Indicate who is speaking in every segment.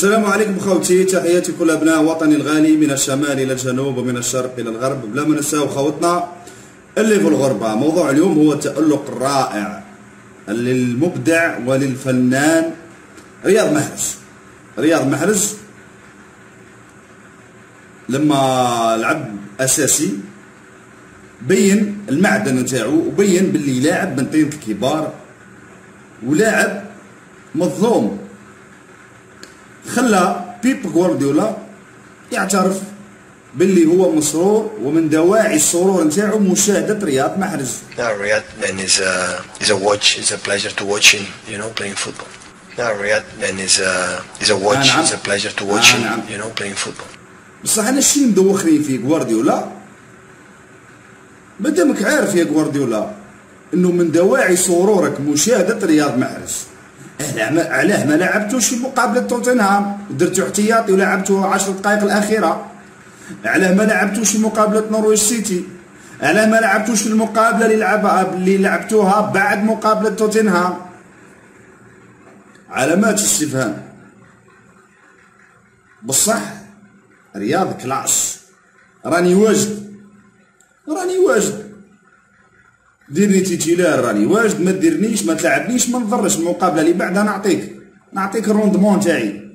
Speaker 1: السلام عليكم خوتي تحياتي كل أبناء وطني الغالي من الشمال إلى الجنوب ومن الشرق إلى الغرب. بلا ما ننساو خوتنا اللي في الغربة. موضوع اليوم هو التالق الرائع للمبدع وللفنان رياض محرز رياض محرز لما لعب أساسي بين المعدن نتاعو وبين باللي لاعب من طينة الكبار ولاعب مظلوم. خلى بيب غوارديولا يعترف باللي هو مسرور ومن دواعي السرور نتاعو مشاهدة رياض محرز.
Speaker 2: Yeah, Riyad man is a is a watch. It's a pleasure to watch him. You know, playing football. Yeah, Riyad man is a is a watch.
Speaker 1: نعم.
Speaker 2: It's a pleasure to watch him.
Speaker 1: نعم.
Speaker 2: You know, playing football.
Speaker 1: بصح أنا الشيء مدوخني في غوارديولا مادامك عارف يا غوارديولا إنه من دواعي سرورك مشاهدة رياض محرز علاه ما- لعبتوش في مقابلة توتنهام. درتو احتياطي ولعبتو 10 دقائق الأخيرة. علاه ما لعبتوش في مقابلة نورويج سيتي. علاه ما لعبتوش في المقابلة اللي لعبها اللي لعبتوها بعد مقابلة توتنهام. علامات استفهام بصح رياض classe. راني واجد. راني واجد. ديرني titulaire راني واجد ما ديرنيش ما تلعبنيش ما نضرش المقابله اللي بعدها نعطيك نعطيك ال rendement تاعي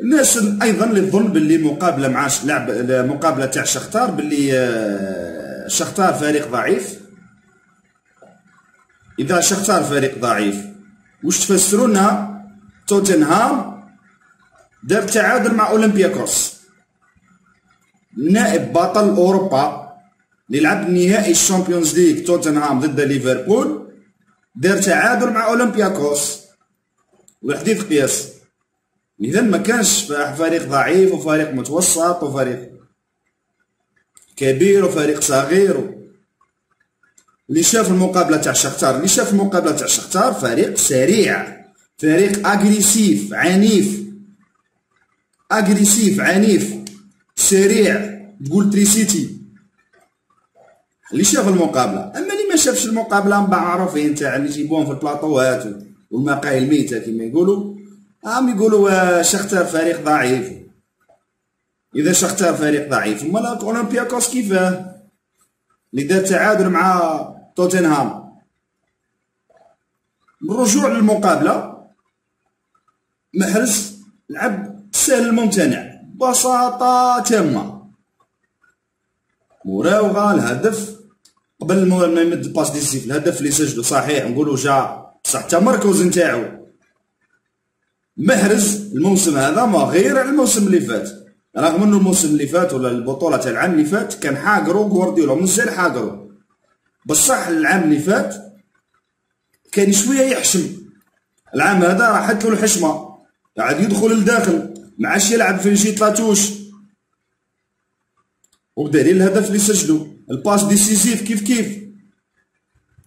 Speaker 1: الناس أيضا اللي تظن باللي مقابله مع لعب مقابله تاع شختار باللي شختار فريق ضعيف اذا شختار فريق ضعيف واش تفسروا لنا توتنهام دار تعادل مع اولمبياكوس نائب بطل اوروبا اللي لعب نهائي الشامبيونز ليغ توتنهام ضد ليفربول دار تعادل مع أولمبياكوس. والحديث قياس. اذا ما كانش فريق ضعيف وفريق متوسط وفريق كبير وفريق صغير. اللي شاف المقابلة تاع شختار اللي شاف المقابلة تاع شختار فريق سريع فريق agressif عنيف. agressif عنيف سريع. تقول تريسيتي اللي شاف المقابلة. أما اللي ما شافش المقابلة معروفين تاع اللي يجيبوهم في البلاطوات والمقاهي الميته كما يقولوا هم يقولوا آه، شختار فريق ضعيف. إذا شختار فريق ضعيف. امال أولمبياكوس كيفاه اللي دار تعادل مع توتنهام. بالرجوع للمقابلة محرز لعب سهل الممتنع. بساطة تامة. مراوغة الهدف. قبل ما يمد ال passe décisive الهدف اللي سجلو صحيح نقولوا جا بصح التمركز نتاعو. محرز الموسم هذا ما غير على الموسم اللي فات. رغم إنه الموسم اللي فات ولا البطولة تاع العام اللي فات كان حاقرو غوارديولا مازال حاقرو. بصح العام اللي فات كان شوية يحشم. العام هذا راحت له الحشمة. قاعد يدخل لداخل ما عادش يلعب في جيهة la touche. وبدليل الهدف اللي سجلو. ال passe décisive كيف كيف.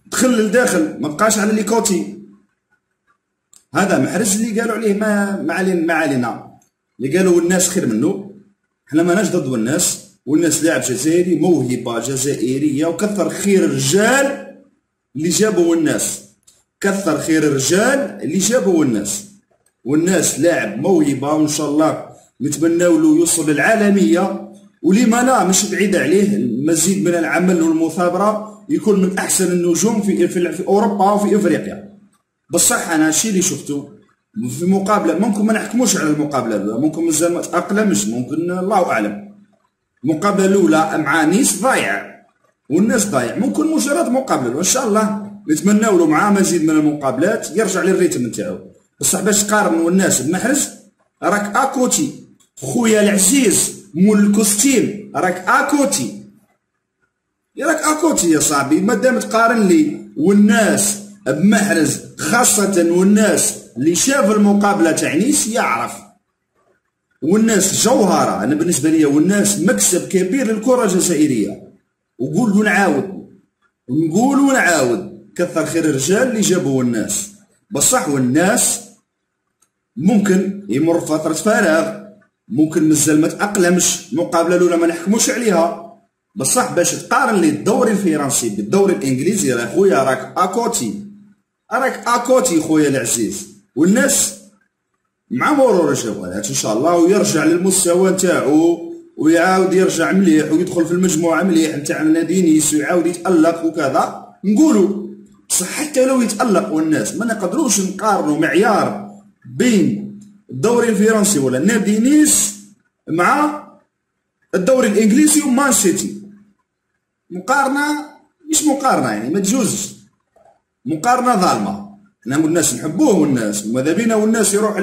Speaker 1: دخل للداخل ما بقاش على les côtés هذا محرز اللي قالوا عليه ما ما علينا ما علينا. اللي قالوا الناس خير منه. إحنا ماناش ضد الناس. والناس لاعب جزائري موهبة جزائرية وكثر خير الرجال اللي جابوا الناس. كثر خير الرجال اللي جابوا الناس. والناس لاعب موهبة وان شاء الله. نتمناو له يوصل للعالمية. ولما لا مش بعيد عليه. المزيد من العمل والمثابرة يكون من أحسن النجوم في في, أوروبا وفي إفريقيا. بصح أنا الشيء اللي شفته في مقابلة ممكن ما نحكموش على المقابلة ممكن مازال ما تأقلمش ممكن الله أعلم. المقابلة الأولى مع نيس ضايع وناس ضايع. ممكن مجرد مقابلة وإن شاء الله نتمناو له معاه مزيد من المقابلات يرجع لل rythme نتاعو. بصح باش تقارن وناس بمحرز راك à côté خويا العزيز مول ال costume راك à côté. راك أكوتي يا صاحبي. مادام تقارن لي والناس بمحرز خاصة والناس اللي شاف المقابلة تاع نيس يعرف. والناس جوهرة. أنا بالنسبة لي والناس مكسب كبير للكرة الجزائرية. وقول ونعاود نقول ونعاود كثر خير الرجال اللي جابوا الناس. بصح والناس ممكن يمر فترة فراغ. ممكن مازال ما تأقلمش المقابلة الأولى ما نحكموش عليها. بصح باش تقارن لي الدوري الفرنسي بالدوري الإنجليزي راه خويا راك أكوتي. راك أكوتي خويا العزيز. والناس مع مرور الجولات إن شاء الله ويرجع للمستوى نتاعو ويعاود يرجع مليح ويدخل في المجموعة مليح نتاع نادي نيس ويعاود يتألق وكذا. نقولوا بصح حتى لو يتألق والناس ما نقدروش نقارنوا معيار بين الدوري الفرنسي ولا نادي نيس مع الدوري الإنجليزي ومان سيتي. مقارنة مش مقارنة يعني ما تجوزش. مقارنة ظالمة. إحنا الناس نحبوه والناس وماذا بينا والناس يروح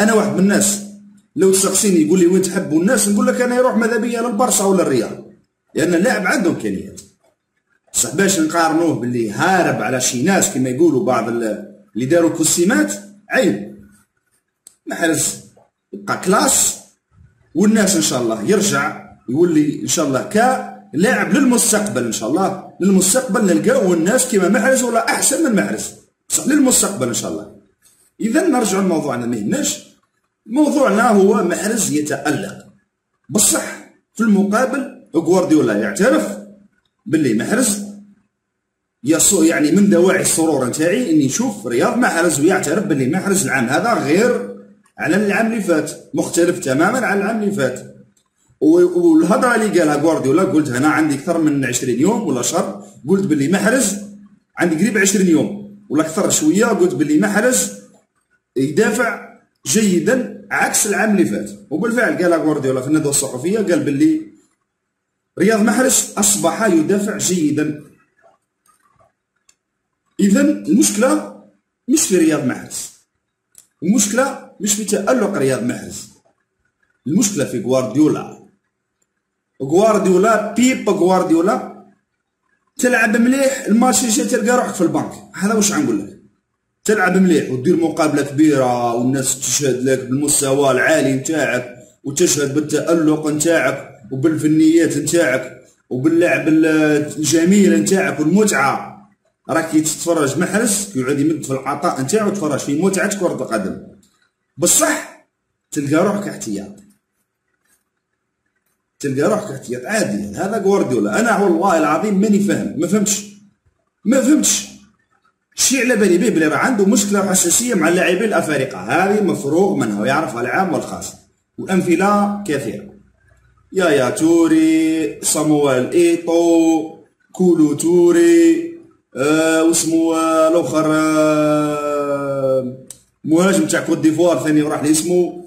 Speaker 1: أنا واحد من الناس. لو تسقسيني يقول لي وين تحبوا الناس نقول لك أنا يروح ماذا بيا للبرصا ولا الريال لأن اللاعب عنده إمكانيات. بصح باش نقارنوه باللي هارب على شي ناس كما يقولوا بعض اللي داروا كوسيمات عيب. محرز يبقى كلاس والناس إن شاء الله يرجع يولي إن شاء الله كلاعب للمستقبل إن شاء الله. للمستقبل نلقاو الناس كما محرز ولا أحسن من محرز. بصح للمستقبل إن شاء الله. إذا نرجع لموضوعنا ما يهمناش. موضوعنا هو محرز يتألق. بصح في المقابل غوارديولا يعترف باللي محرز يصو يعني من دواعي السرور نتاعي إني نشوف رياض محرز ويعترف باللي محرز العام هذا غير على العام اللي فات مختلف تماما عن العام اللي فات. والهضرة اللي قالها غوارديولا قلت أنا عندي أكثر من 20 يوم ولا شهر. قلت باللي محرز عندي قريب 20 يوم ولا أكثر شوية. قلت باللي محرز يدافع جيدا عكس العام اللي فات. وبالفعل قالها غوارديولا في الندوة الصحفية قال باللي رياض محرز أصبح يدافع جيدا. اذا المشكلة مش في رياض محرز. المشكلة مش في تالق رياض محرز. المشكلة في غوارديولا. غوارديولا بيب غوارديولا تلعب مليح الماتش اللي تلقى روحك في البنك. هذا واش غنقول لك؟ تلعب مليح ودير مقابلة كبيرة والناس تشهد لك بالمستوى العالي نتاعك وتشهد بالتألق نتاعك وبالفنيات نتاعك وباللعب الجميل نتاعك والمتعة. راك تتفرج محرز يقعد يمد في العطاء نتاعو تفرج في متعه كره القدم بصح تلقى روحك احتياط. تلقى روحك احتياط. عادي. هذا غوارديولا. أنا والله العظيم ماني فاهم. ما فهمتش. ما فهمتش. الشيء على بالي به بلي راه عنده مشكلة وحساسية مع اللاعبين الأفارقة. هذه مفروغ منها ويعرفها العام والخاص. والامثله كثيرة. يايا توري صامويل ايتو كولو توري آه واسمو آه الأخر آه مهاجم تاع كوت ديفوار ثاني راح لي اسمه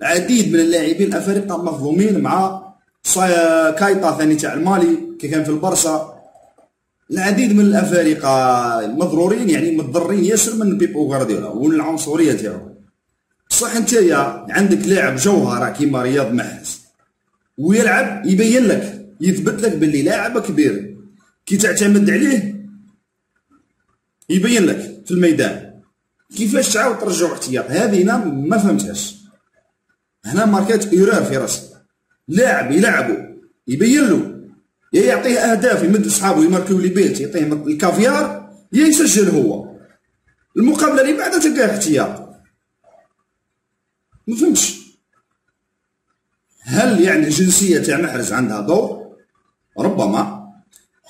Speaker 1: العديد من اللاعبين الأفارقة مظلومين مع كايطا ثاني تاع المالي كي كان في البرصا العديد من الأفارقة مضرورين يعني متضررين ياسر من بيبو غارديولا والعنصرية تاعو. صح نتايا عندك لاعب جوهره كيما رياض محرز. ويلعب يبين لك يثبت لك باللي لاعب كبير. كي تعتمد عليه يبين لك في الميدان. كيفاش تعاود ترجعو احتياط هذه أنا ما فهمتهاش. هنا ماركات error في راسي. لاعب يلعبو يبين له يا يعطيه أهداف يمد لصحابه يماركيو les buts يعطيه الكافيار يا يسجل هو. المقابلة اللي بعدها تلقاه احتياط. ما فهمتش. هل يعني الجنسية تاع محرز عندها دور؟ ربما.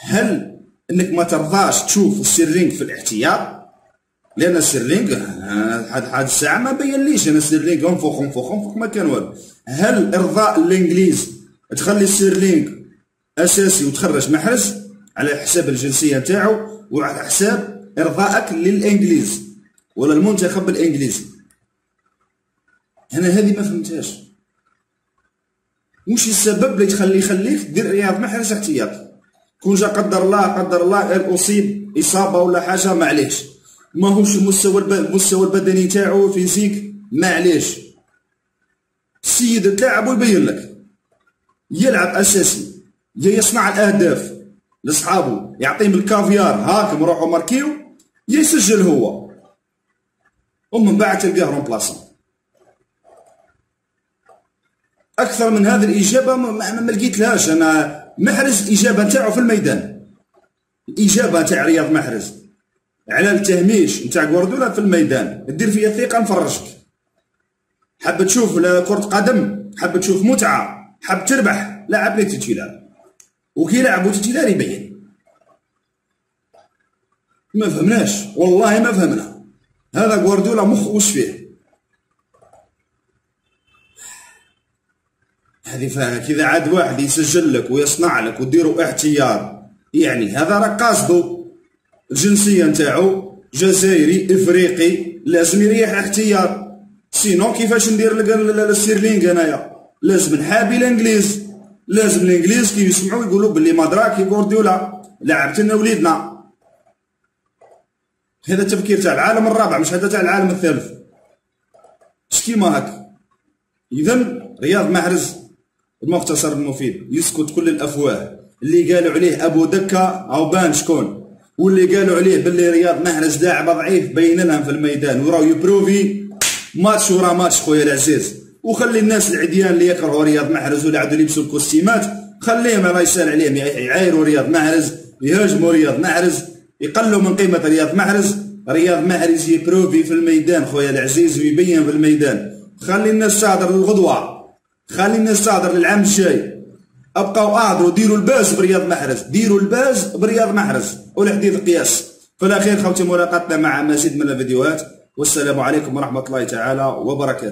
Speaker 1: هل إنك ما ترضاش تشوف السيرلينغ في الاحتياط؟ لأن السيرلينغ هاد هاد الساعة ما بين ليش أنا السيرلينغ انفخ انفخ انفخ ما كان والو. هل إرضاء الإنجليز تخلي السيرلينغ أساسي وتخرج محرز؟ على حساب الجنسية نتاعو وعلى حساب إرضائك للإنجليز. ولا المنتخب الإنجليزي. أنا هذه ما فهمتهاش. وش السبب اللي تخلي يخليك دير رياض محرز احتياط؟ كون جا قدر الله قدر الله أصيب إصابة ولا حاجة معليش ماهوش المستوى المستوى البدني تاعو فيزيك معليش. السيد تلاعب ويبين لك. يلعب أساسي. يا يصنع الأهداف. لأصحابه. يعطيهم الكافيار. هاكم روحوا ماركيو يسجل هو. ومن بعد تلقاه remplaçant أكثر من هذه الإجابة ما, ما لقيتلهاش أنا محرز الإجابة نتاعو في الميدان. الإجابة نتاع رياض محرز. على التهميش نتاع غوارديولا في الميدان. دير فيا ثقه نفرجك حاب تشوف كرة قدم حاب تشوف متعة حاب تربح لاعب لي تيتيلا وكي لعبوا تيتيلا يبين. ما فهمناش. والله ما فهمنا. هذا غوارديولا مخ وش فيه؟ هذه فاهمة. كذا عاد واحد يسجل لك ويصنع لك وديروا احتياط يعني هذا راه قاصدو الجنسيه نتاعو جزائري إفريقي لازم يريح احتياط sinon كيفاش ندير السيرلينغ انايا لازم نحابي الإنجليز. لازم الإنجليز كي يسمعوا يقولوا باللي مدراكي غورديولا لعبت لنا وليدنا. هذا التفكير تاع العالم الرابع مش هذا تاع العالم الثالث. شكيما هكا؟ اذا رياض محرز المختصر المفيد يسكت كل الأفواه. اللي قالوا عليه أبو دكه أو بان شكون؟ واللي قالوا عليه باللي رياض محرز لاعب ضعيف بين لهم في الميدان وراو يبروفي ماتش ورا ماتش خويا العزيز. وخلي الناس العديان اللي يكرهوا رياض محرز ولا عادوا يلبسوا الكوستيمات خليهم الله يسال عليهم يعايروا رياض محرز يهاجموا رياض محرز يقلوا من قيمة رياض محرز رياض محرز يبروفي في الميدان خويا العزيز ويبين في الميدان. خلي الناس تهضر للغدوة. خلي الناس تهضر للعام الجاي أبقاو اهضروا ديروا ال buzz برياض محرز ديروا ال buzz برياض محرز والحديث قياس في الأخير خوتي ملاقاتنا مع مزيد من الفيديوهات والسلام عليكم ورحمة الله تعالى وبركاته.